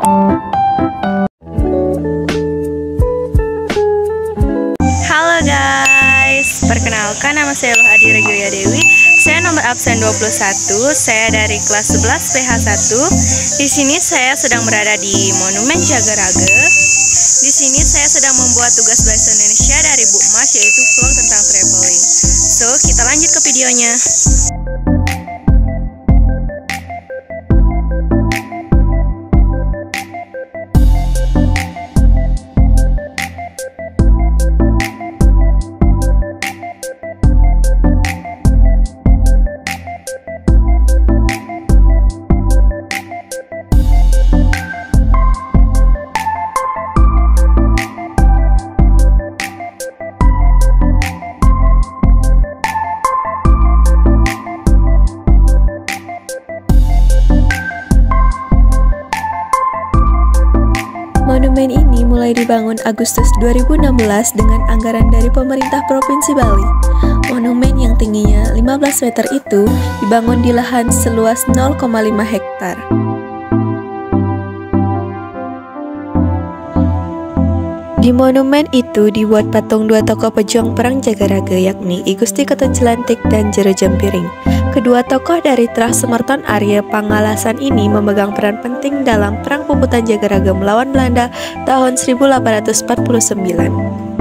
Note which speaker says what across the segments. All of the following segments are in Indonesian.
Speaker 1: Halo guys, perkenalkan nama saya Loh Adi Regioya Dewi. Saya nomor absen 21, saya dari kelas 11 PH1. Di sini saya sedang berada di Monumen Jagaraga. Di sini saya sedang membuat tugas bahasa Indonesia dari Bu Mas yaitu vlog tentang traveling. So, kita lanjut ke videonya.
Speaker 2: Monumen ini mulai dibangun Agustus 2016 dengan anggaran dari pemerintah Provinsi Bali. Monumen yang tingginya 15 meter itu dibangun di lahan seluas 0,5 hektar. Di monumen itu dibuat patung dua tokoh pejuang perang Jagaraga yakni I Gusti Ketut Jelantik dan Jero Jempiring. Kedua tokoh dari Trah Semerton Arya Pangalasan ini memegang peran penting dalam Perang Puputan Jagaraga melawan Belanda tahun 1849.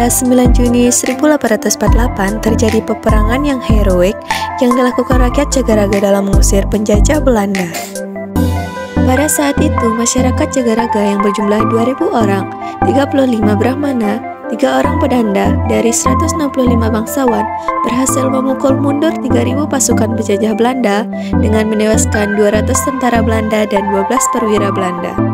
Speaker 2: Pada 9 Juni 1848 terjadi peperangan yang heroik yang dilakukan rakyat Jagaraga dalam mengusir penjajah Belanda. Pada saat itu, masyarakat Jagaraga yang berjumlah 2000 orang, 35 Brahmana, 3 orang pedanda dari 165 bangsawan berhasil memukul mundur 3000 pasukan penjajah Belanda dengan menewaskan 200 tentara Belanda dan 12 perwira Belanda.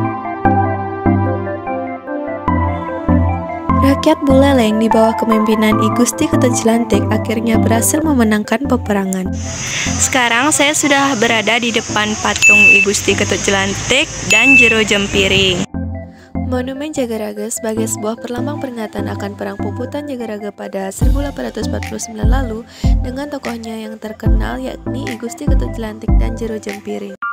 Speaker 2: Rakyat Buleleng di bawah kepemimpinan I Gusti Ketut akhirnya berhasil memenangkan peperangan.
Speaker 1: Sekarang saya sudah berada di depan patung I Gusti Ketut dan Jero Jempiring.
Speaker 2: Monumen Jagaraga sebagai sebuah perlambang peringatan akan Perang Puputan Jagaraga pada 1849 lalu dengan tokohnya yang terkenal yakni I Gusti Ketut dan Jero Jempiring.